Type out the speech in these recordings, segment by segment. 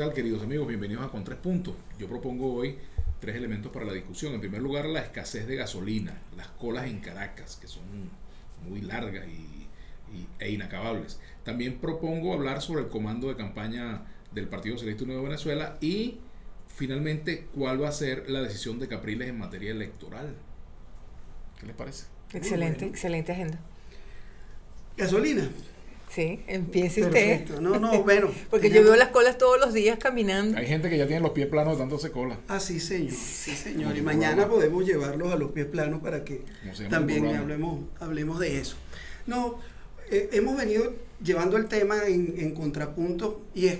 tal, queridos amigos? Bienvenidos a Con Tres Puntos. Yo propongo hoy tres elementos para la discusión. En primer lugar, la escasez de gasolina, las colas en Caracas, que son muy largas y, e inacabables. También propongo hablar sobre el comando de campaña del Partido Socialista Unido de Venezuela y finalmente cuál va a ser la decisión de Capriles en materia electoral. ¿Qué les parece? Excelente, excelente agenda. Gasolina. Sí, empiece usted. No, no, bueno. Porque yo veo las colas todos los días caminando. Hay gente que ya tiene los pies planos de tanto cola. Ah, sí, señor. Sí, señor. Y mañana podemos llevarlos a los pies planos para que también hablemos, hablemos de eso. No, eh, hemos venido llevando el tema en, en contrapunto y es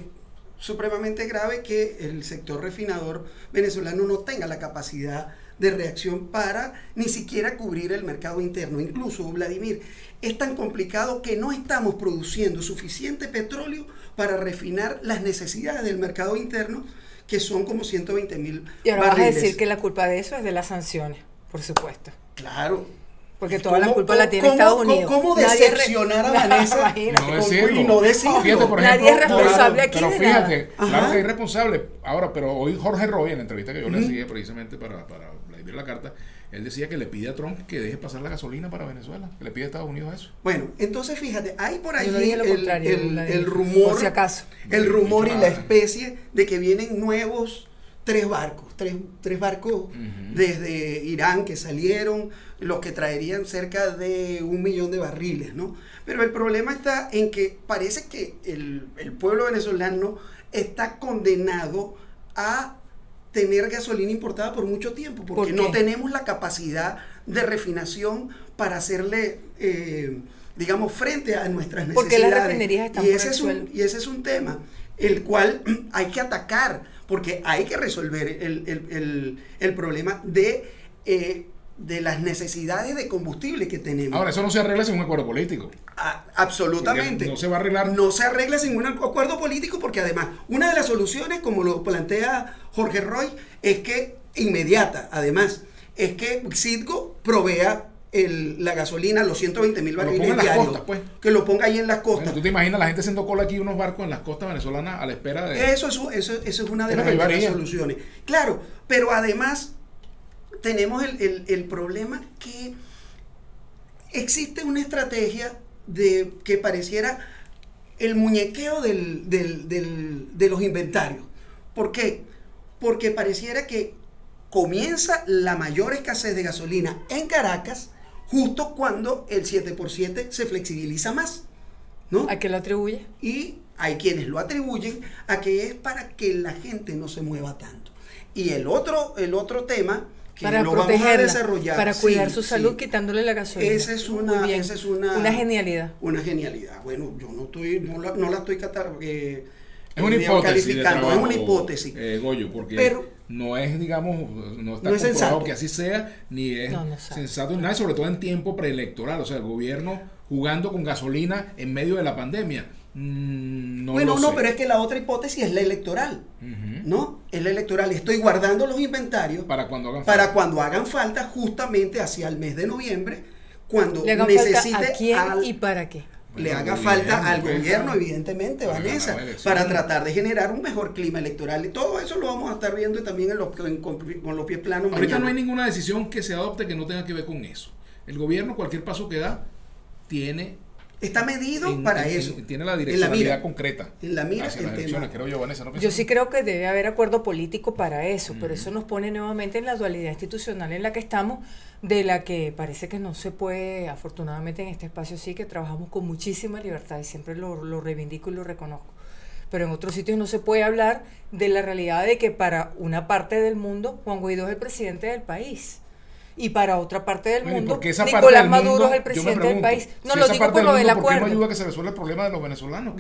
supremamente grave que el sector refinador venezolano no tenga la capacidad de reacción para ni siquiera cubrir el mercado interno. Incluso, Vladimir, es tan complicado que no estamos produciendo suficiente petróleo para refinar las necesidades del mercado interno, que son como 120 mil Y ahora vas a decir que la culpa de eso es de las sanciones, por supuesto. Claro, porque toda la culpa la tiene Estados Unidos. ¿Cómo, decepcionar a Vanessa no decirlo. y no decirlo? Fíjate, por Nadie es responsable aquí Pero fíjate, claro que es responsable. Ahora, pero hoy Jorge Roy, en la entrevista que yo le hacía precisamente para, para Vladimir la carta, él decía que le pide a Trump que deje pasar la gasolina para Venezuela, que le pide a Estados Unidos eso. Bueno, entonces fíjate, hay por ahí el, el, rumor, si acaso. el rumor y la especie de que vienen nuevos tres barcos, tres, tres barcos desde Irán que salieron, los que traerían cerca de un millón de barriles, ¿no? Pero el problema está en que parece que el, pueblo venezolano está condenado a tener gasolina importada por mucho tiempo, porque no tenemos la capacidad de refinación para hacerle, eh, digamos, frente a nuestras necesidades. Porque las refinerías están y ese, es un, y ese es un tema el cual hay que atacar porque hay que resolver el, problema de, eh, de las necesidades de combustible que tenemos. Ahora, eso no se arregla sin un acuerdo político. absolutamente. no se va a arreglar. No se arregla sin un acuerdo político porque además una de las soluciones, como lo plantea Jorge Roy, es que inmediata, además, es que Citgo provea el, la gasolina, los 120 mil barriles diarios, pues. que lo ponga ahí en las costas. ¿Tú te imaginas la gente haciendo cola aquí unos barcos en las costas venezolanas a la espera de... Eso es, eso, eso es una de las, soluciones. Claro, pero además tenemos el, el, problema que existe una estrategia de que pareciera el muñequeo del, del, del, de los inventarios. ¿Por qué? Porque pareciera que comienza la mayor escasez de gasolina en Caracas justo cuando el 7x7 se flexibiliza más. ¿no? ¿A qué lo atribuye? Y hay quienes lo atribuyen a que es para que la gente no se mueva tanto. Y el otro, el otro tema que para lo vamos a desarrollar. Para cuidar su salud quitándole la gasolina. Esa es una, esa es una, una genialidad. Una genialidad. Bueno, yo no estoy, no la, no la estoy catando, es una hipótesis. es una hipótesis. Eh, Goyo, porque Pero, no es, digamos, no está comprobado que así sea, ni es sensato ni nada, sobre todo en tiempo preelectoral, o sea, el gobierno jugando con gasolina en medio de la pandemia. Mm, no bueno, no, pero es que la otra hipótesis es la electoral, ¿no? Es la electoral. Estoy guardando los inventarios para cuando hagan falta, para cuando hagan falta justamente hacia el mes de noviembre, cuando necesite a quién y para qué le haga falta al gobierno, evidentemente, Vanessa, para tratar de generar un mejor clima electoral. Y todo eso lo vamos a estar viendo también en los, con, los pies planos. Ahorita no hay ninguna decisión que se adopte que no tenga que ver con eso. El gobierno, cualquier paso que da, tiene Está medido para eso. tiene la direccionalidad concreta. En la mira creo yo, Vanessa, yo sí creo que debe haber acuerdo político para eso, pero eso nos pone nuevamente en la dualidad institucional en la que estamos, de la que parece que no se puede, afortunadamente en este espacio sí que trabajamos con muchísima libertad y siempre lo, lo reivindico y lo reconozco. Pero en otros sitios no se puede hablar de la realidad de que para una parte del mundo Juan Guaidó es el presidente del país y para otra parte del mundo, Nicolás Maduro es el presidente del país. No, lo digo por lo del acuerdo. ¿Por qué no ayuda que se resuelva el problema de los venezolanos?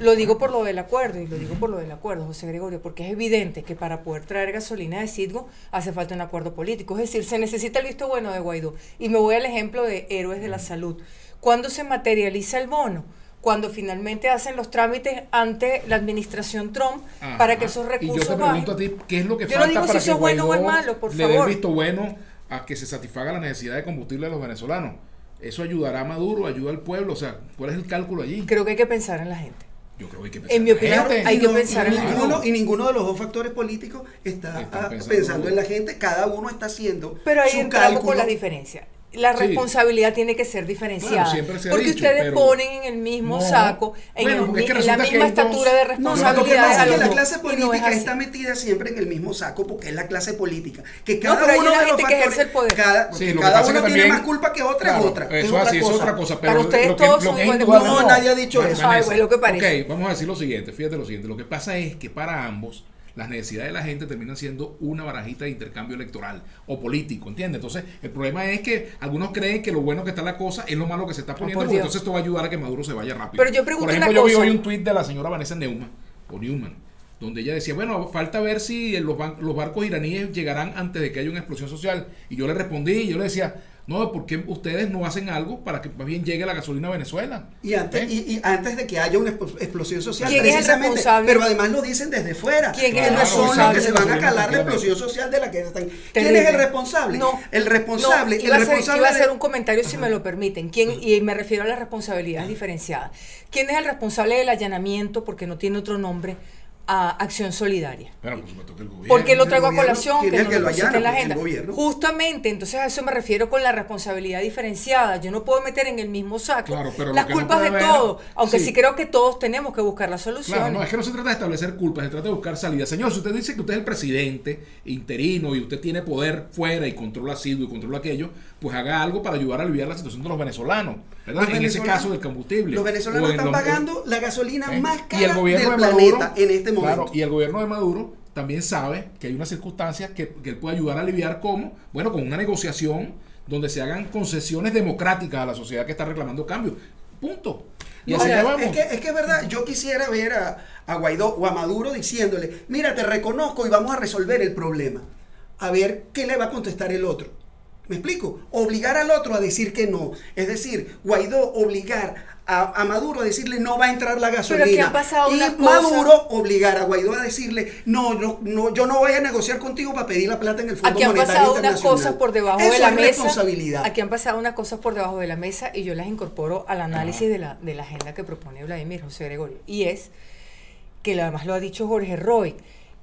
lo digo por lo del acuerdo, y lo digo por lo del acuerdo, José Gregorio, porque es evidente que para poder traer gasolina de Sidgo hace falta un acuerdo político. Es decir, se necesita el visto bueno de Guaidó. Y me voy al ejemplo de héroes de la salud. ¿Cuándo se materializa el bono? cuando finalmente hacen los trámites ante la administración Trump para que esos recursos y yo te pregunto a ti qué es lo que falta para si que bueno o es malo, por le dé visto bueno a que se satisfaga la necesidad de combustible de los venezolanos. Eso ayudará a Maduro, ayuda al pueblo, o sea, ¿cuál es el cálculo allí? Creo que hay que pensar en la gente. Yo creo que hay que pensar en mi opinión, hay que pensar en ninguno, Y ninguno de los dos factores políticos está, pensando, en la gente. Cada uno está haciendo. Pero ahí entramos con la diferencia la responsabilidad tiene que ser diferenciada. porque ustedes ponen en el mismo saco, en, la misma estatura de responsabilidad. No, que la clase política está metida siempre en el mismo saco porque es la clase política. Que cada uno de los factores, el poder. Cada, uno tiene más culpa que otra, es otra. Eso así, es otra cosa. Pero ustedes lo que, todos son iguales. No, nadie ha dicho eso. lo que parece. Ok, vamos a decir lo siguiente, fíjate lo siguiente. Lo que pasa es que para ambos las necesidades de la gente terminan siendo una barajita de intercambio electoral o político, ¿entiendes? Entonces, el problema es que algunos creen que lo bueno que está la cosa es lo malo que se está poniendo, porque entonces esto va a ayudar a que Maduro se vaya rápido. Pero yo pregunto Por ejemplo, yo vi hoy un tuit de la señora Vanessa Neumann, o Newman, donde ella decía, bueno, falta ver si los, los barcos iraníes llegarán antes de que haya una explosión social. Y yo le respondí, y yo le decía, no, porque ustedes no hacen algo para que más bien llegue la gasolina a Venezuela? Y antes, ¿Eh? y, antes de que haya una explosión social, ¿Quién es el responsable? Pero además lo dicen desde fuera. ¿Quién es el responsable? que se van a calar la explosión social de la que están. ¿Quién es el responsable? No. El responsable. iba, el a responsable iba a hacer un comentario si me lo permiten. ¿Quién, y me refiero a las responsabilidades diferenciadas. ¿Quién es el responsable del allanamiento, porque no tiene otro nombre, a Acción Solidaria. Pero, por supuesto que el gobierno. Porque lo traigo a colación, que no que lo, en la agenda. Justamente, entonces a eso me refiero con la responsabilidad diferenciada. Yo no puedo meter en el mismo saco las culpas de todo, aunque sí. creo que todos tenemos que buscar la solución. Claro, no, es que no se trata de establecer culpas, se trata de buscar salida. Señor, si usted dice que usted es el presidente interino y usted tiene poder fuera y controla asiduo y controla aquello, pues haga algo para ayudar a aliviar la situación de los venezolanos. en ese caso del combustible. Los venezolanos están pagando la gasolina ¿eh? más cara del planeta en este momento. Claro, y el gobierno de Maduro también sabe que hay unas circunstancias que, que él puede ayudar a aliviar como, bueno, con una negociación donde se hagan concesiones democráticas a la sociedad que está reclamando cambios. Punto. Y así es, que, es que es verdad, yo quisiera ver a, a Guaidó o a Maduro diciéndole, mira, te reconozco y vamos a resolver el problema. A ver qué le va a contestar el otro. ¿Me explico? Obligar al otro a decir que no. Es decir, Guaidó obligar a, Maduro a decirle no va a entrar la gasolina. pasado y Maduro obligar a Guaidó a decirle no, no, no, yo no voy a negociar contigo para pedir la plata en el Fondo Aquí han pasado unas cosas por debajo de la mesa. Responsabilidad. Aquí han pasado unas cosas por debajo de la mesa y yo las incorporo al análisis de la, de la agenda que propone Vladimir José Gregorio. Y es que además lo ha dicho Jorge Roy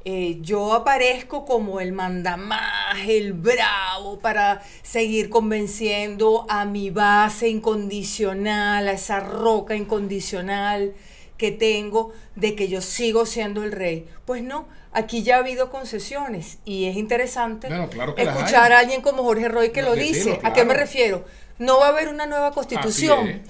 eh, yo aparezco como el mandamás, el bravo, para seguir convenciendo a mi base incondicional, a esa roca incondicional que tengo de que yo sigo siendo el rey. Pues no, aquí ya ha habido concesiones y es interesante escuchar a alguien como Jorge Roy que lo dice. ¿A qué me refiero? No va a haber una nueva constitución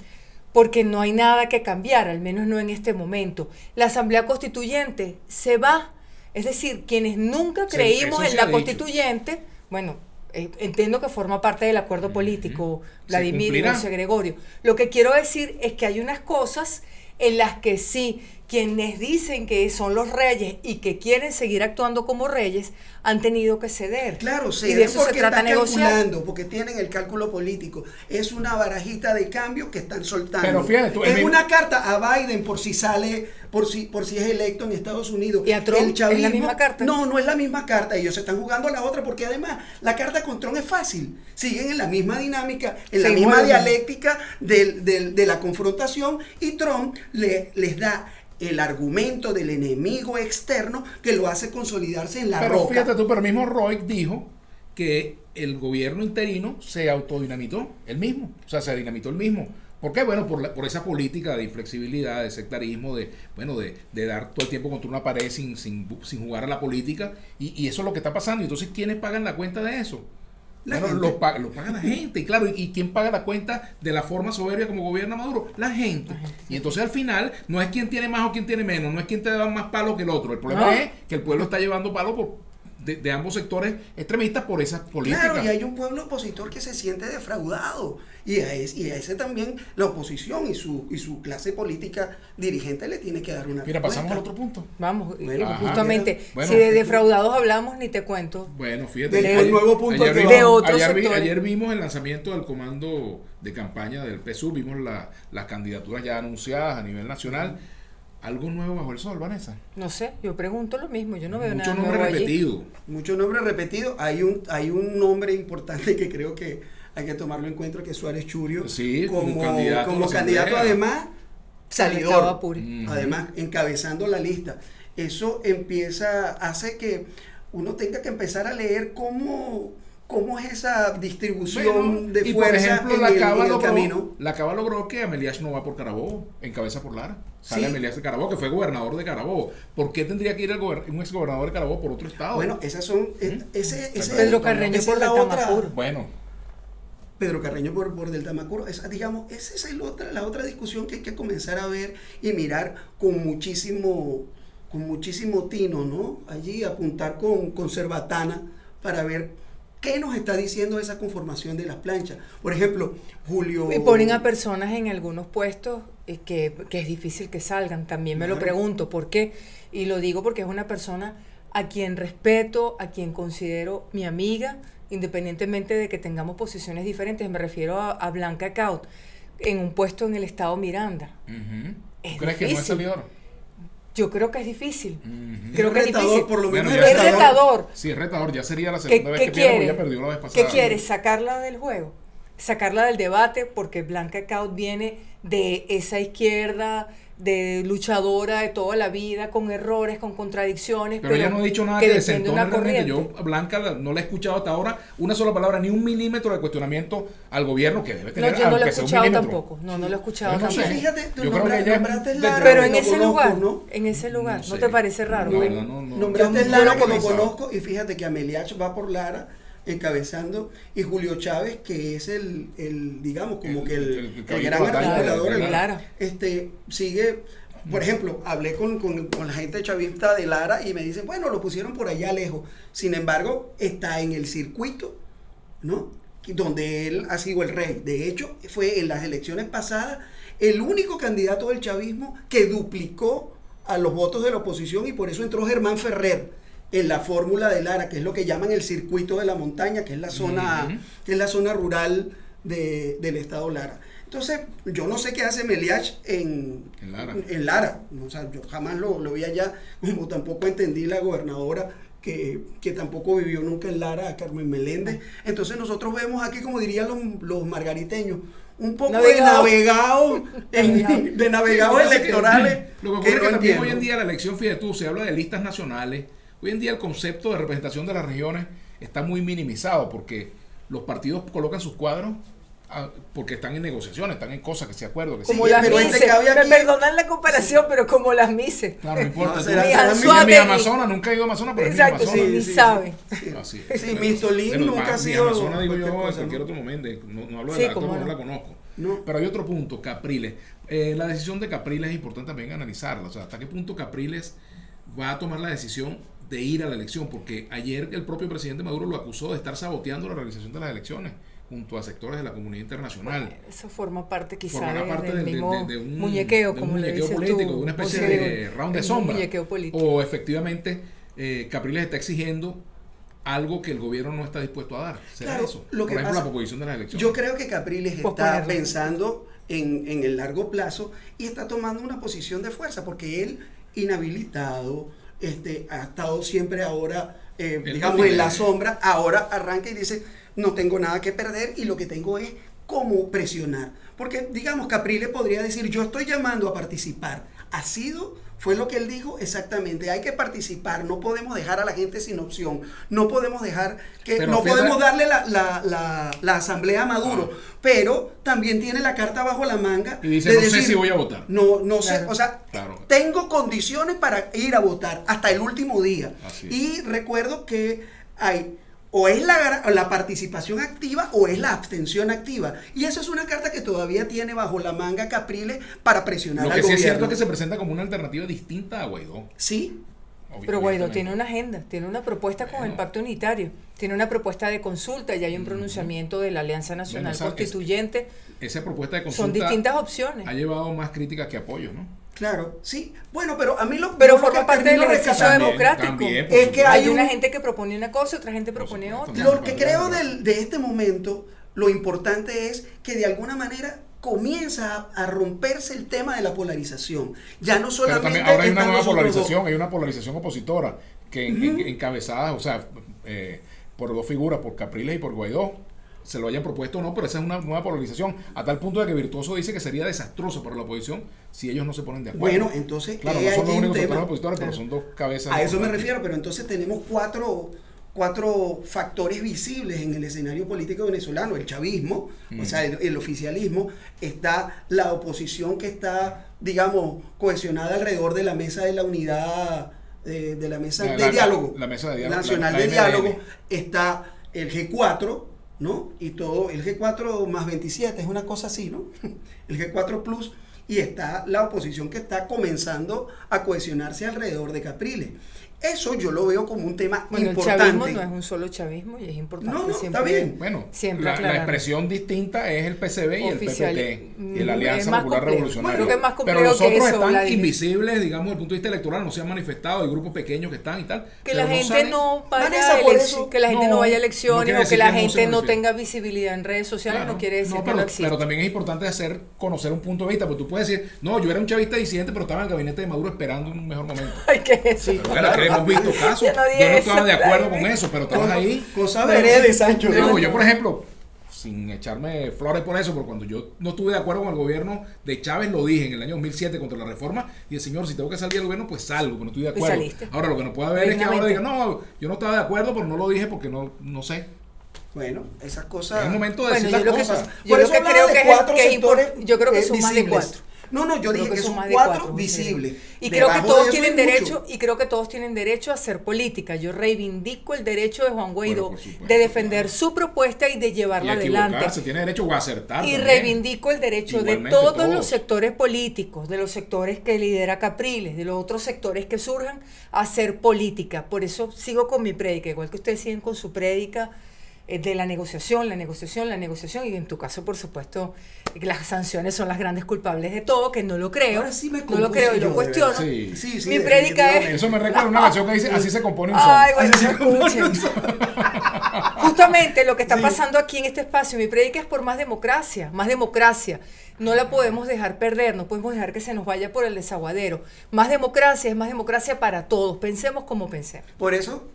porque no hay nada que cambiar, al menos no en este momento. La Asamblea Constituyente se va es decir, quienes nunca creímos en la constituyente, bueno, eh, entiendo que forma parte del acuerdo político, Vladimir y José Gregorio. Lo que quiero decir es que hay unas cosas en las que sí, quienes dicen que son los reyes y que quieren seguir actuando como reyes, han tenido que ceder. Claro, ceden de eso porque se trata están calculando, porque tienen el cálculo político. Es una barajita de cambio que están soltando. Pero fíjate, es una carta a Biden por si sale, por si, por si es electo en Estados Unidos. ¿Y a Trump es la misma carta? No, no es la misma carta. Ellos se están jugando a la otra porque además la carta con Trump es fácil. Siguen en la misma dinámica, en la misma dialéctica de la confrontación y Trump le, les da el argumento del enemigo externo que lo hace consolidarse en la pero Fíjate tú, pero mismo Roy dijo que el gobierno interino se autodinamitó él mismo, o sea, se dinamitó él mismo. ¿Por qué? Bueno, por, por esa política de inflexibilidad, de sectarismo, de, bueno, de, de dar todo el tiempo contra una pared sin, sin, sin jugar a la política. Y, y, eso es lo que está pasando. Entonces, ¿quiénes pagan la cuenta de eso? Lo, paga, lo, paga, la gente. Y claro, ¿y quién paga la cuenta de la forma soberbia como gobierna Maduro? La gente. Y entonces al final no es quien tiene más o quien tiene menos, no es quien te da más palo que el otro. El problema es que el pueblo está llevando palo por, de, ambos sectores extremistas por esas políticas. Claro, y hay un pueblo opositor que se siente defraudado. Y a, ese, y a ese también la oposición y su, y su clase política dirigente le tiene que dar una Mira, pasamos al otro punto. Vamos, justamente, si de defraudados hablamos, ni te cuento. Bueno, fíjate. Del, nuevo punto ayer, que de otro ayer, ayer, vimos el lanzamiento del comando de campaña del PSU, vimos la, las candidaturas ya anunciadas a nivel nacional. ¿Algo nuevo bajo el sol, Vanessa? No sé, yo pregunto lo mismo, yo no veo Mucho nada nombre repetido. Muchos nombres repetidos. Hay un, hay un nombre importante que creo que hay que tomarlo en cuenta, que es Suárez Churio. Sí, como, candidato. Como candidato además salidor, además encabezando la lista. Eso empieza, hace que uno tenga que empezar a leer cómo, cómo es esa distribución de fuerza en, la el, camino. La Cava logró que Amelias no va por Carabobo, encabeza por Lara. Sale Amelias de Carabobo, que fue gobernador de Carabobo. ¿Por qué tendría que ir el un ex gobernador de Carabobo por otro estado? Bueno, esas son. Eh, ese, ese, Pedro Carreño por la otra. Bueno. Pedro Carreño por, por del Tamacuro. Esa, digamos, esa es la otra, la otra discusión que hay que comenzar a ver y mirar con muchísimo con muchísimo tino, ¿no? Allí apuntar con, con cerbatana para ver qué nos está diciendo esa conformación de las planchas. Por ejemplo, Julio... Y ponen a personas en algunos puestos eh, que, que es difícil que salgan. También me lo pregunto, ¿por qué? Y lo digo porque es una persona a quien respeto, a quien considero mi amiga, independientemente de que tengamos posiciones diferentes. Me refiero a, Blanca Caut, en un puesto en el estado Miranda. ¿Crees que no es servidor? Yo creo que es difícil. Creo que es difícil. Por lo menos es retador. Sí, es retador. Ya sería la segunda vez que pierde, ya perdió la vez pasada. ¿Qué quiere? ¿Sacarla del juego? ¿Sacarla del debate? Porque Blanca Caut viene de esa izquierda de luchadora de toda la vida, con errores, con contradicciones. Pero, ella no ha dicho nada que, que desentone realmente. Yo Blanca no la he escuchado hasta ahora una sola palabra, ni un milímetro de cuestionamiento al gobierno que debe tener. No, yo no lo he escuchado tampoco. No, no lo he escuchado tampoco. Fíjate, yo creo que ella Pero en ese lugar, ¿no? en ese lugar, ¿no, te parece raro? No, no, no. Nombraste Lara que lo conozco y fíjate que Ameliach va por Lara encabezando y Julio Chávez que es el, el digamos como que el, el, gran articulador claro. este sigue por ejemplo, hablé con, con, con, la gente chavista de Lara y me dicen, bueno, lo pusieron por allá lejos. Sin embargo, está en el circuito, ¿no? Donde él ha sido el rey. De hecho, fue en las elecciones pasadas el único candidato del chavismo que duplicó a los votos de la oposición y por eso entró Germán Ferrer en la fórmula de Lara, que es lo que llaman el circuito de la montaña, que es la zona, que es la zona rural de, del estado Lara. Entonces, yo no sé qué hace Meliach en, en Lara. O sea, yo jamás lo, lo, vi allá, como tampoco entendí la gobernadora que, que, tampoco vivió nunca en Lara, Carmen Meléndez. Entonces nosotros vemos aquí, como dirían los, los margariteños, un poco de navegado, de navegados electorales. Lo que ocurre es que también hoy en día la elección, fíjate tú, se habla de listas nacionales, Hoy en día el concepto de representación de las regiones está muy minimizado porque los partidos colocan sus cuadros ah, porque están en negociaciones, están en cosas que se acuerdan. Que como las pero mises. Este me perdonan la comparación, pero como las mises. Claro, no importa. No, mi, Amazonas, nunca he ido a Amazonas, pero Exacto, es mi Amazonas. Sí, sí, sabe. Sí, sí, mi Stolín nunca ha sido. Amazonas digo yo en cualquier otro momento. No, no hablo de la actor, no. la conozco. Pero hay otro punto, Capriles. Eh, la decisión de Capriles es importante también analizarla. O sea, hasta qué punto Capriles va a tomar la decisión de ir a la elección, porque ayer el propio presidente Maduro lo acusó de estar saboteando la realización de las elecciones junto a sectores de la comunidad internacional. eso forma parte quizá de, un muñequeo, como político, de una especie de round de sombra. O efectivamente eh, Capriles está exigiendo algo que el gobierno no está dispuesto a dar. ¿Será eso? Por ejemplo, la proposición de las elecciones. Yo creo que Capriles está pensando en, en el largo plazo y está tomando una posición de fuerza, porque él, inhabilitado, este, ha estado siempre ahora, eh, digamos, en la sombra, ahora arranca y dice, no tengo nada que perder y lo que tengo es cómo presionar. Porque, digamos, Capriles podría decir, yo estoy llamando a participar. Ha sido fue lo que él dijo exactamente. Hay que participar, no podemos dejar a la gente sin opción. No podemos dejar que. no podemos darle la, asamblea a Maduro. Ah. Pero también tiene la carta bajo la manga. Y dice, no sé si voy a votar. No, no sé. O sea, tengo condiciones para ir a votar hasta el último día. Y recuerdo que hay o es la, la, participación activa o es la abstención activa. Y eso es una carta que todavía tiene bajo la manga Capriles para presionar Lo que sí es cierto que se presenta como una alternativa distinta a Guaidó. Sí. Pero Guaidó tiene una agenda, tiene una propuesta con el pacto unitario, tiene una propuesta de consulta y hay un pronunciamiento de la Alianza Nacional Constituyente. esa propuesta de consulta son distintas opciones. Ha llevado más críticas que apoyos, ¿no? Claro, sí. Bueno, pero a mí lo Pero forma parte del ejercicio democrático. es que hay, una gente que propone una cosa y otra gente propone otra. Lo que creo de este momento, lo importante es que de alguna manera comienza a, romperse el tema de la polarización. Ya no solamente. Pero también ahora hay una nueva polarización, hay una polarización opositora que encabezada, o sea, eh, por dos figuras, por Capriles y por Guaidó se lo hayan propuesto o no, pero esa es una nueva polarización, a tal punto de que Virtuoso dice que sería desastroso para la oposición si ellos no se ponen de acuerdo. Bueno, entonces, claro, no son los únicos sectores opositores, pero son dos cabezas. A eso me refiero, pero entonces tenemos cuatro cuatro factores visibles en el escenario político venezolano, el chavismo, o sea, el, oficialismo, está la oposición que está, digamos, cohesionada alrededor de la mesa de la unidad, eh, de la mesa de diálogo, la mesa de nacional de diálogo, está el G4, ¿no? Y todo, el G4 más 27 es una cosa así, ¿no? El G4 Plus, y está la oposición que está comenzando a cohesionarse alrededor de Capriles. Eso yo lo veo como un tema bueno, importante. El chavismo no es un solo chavismo y es importante. No, no, está bien. Bueno, siempre la, expresión distinta es el PCB y el PPT y la Alianza Popular Revolucionaria. Pero los otros están invisibles, digamos, desde el punto de vista electoral, no se han manifestado, hay grupos pequeños que están y tal. Que la gente no vaya a que la gente no, vaya a elecciones o que la gente no tenga visibilidad en redes sociales, no quiere decir que pero, no existe. Pero también es importante hacer conocer un punto de vista, porque tú puedes decir, no, yo era un chavista disidente, pero estaba en el gabinete de Maduro esperando un mejor momento. Ay, ¿qué es eso? Hemos visto casos. yo no, estaba de acuerdo con eso, pero estabas ahí. Cosa de Sancho. yo, por ejemplo, sin echarme flores por eso, porque cuando yo no estuve de acuerdo con el gobierno de Chávez, lo dije en el año 2007 contra la reforma, y el señor, si tengo que salir del gobierno, pues salgo, pero no estoy de acuerdo. Ahora, lo que no puede haber es que ahora diga, no, yo no estaba de acuerdo, pero no lo dije porque no, no sé. Bueno, esas cosas. Es el momento de decir las cosas. yo lo que creo que, es, yo creo que son más de cuatro. No, no, yo dije que, son, cuatro, visibles. Y creo que todos tienen derecho, y creo que todos tienen derecho a hacer política. Yo reivindico el derecho de Juan Guaidó de defender su propuesta y de llevarla y adelante. Se tiene derecho a acertar. Y reivindico el derecho de todos, los sectores políticos, de los sectores que lidera Capriles, de los otros sectores que surjan, a hacer política. Por eso sigo con mi prédica, igual que ustedes siguen con su prédica de la negociación, la negociación, la negociación, y en tu caso, por supuesto, que las sanciones son las grandes culpables de todo, que no lo creo, no lo creo y lo cuestiono. Sí, sí, sí, Mi prédica es... Eso me recuerda una canción que dice, así se compone un son. Ay, bueno, Justamente lo que está pasando aquí en este espacio, mi prédica es por más democracia, más democracia. No la podemos dejar perder, no podemos dejar que se nos vaya por el desaguadero. Más democracia es más democracia para todos, pensemos como pensemos. Por eso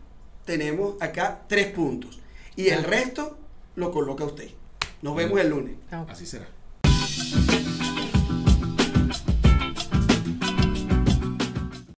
tenemos acá tres puntos y el resto lo coloca usted. Nos vemos el lunes. Así será.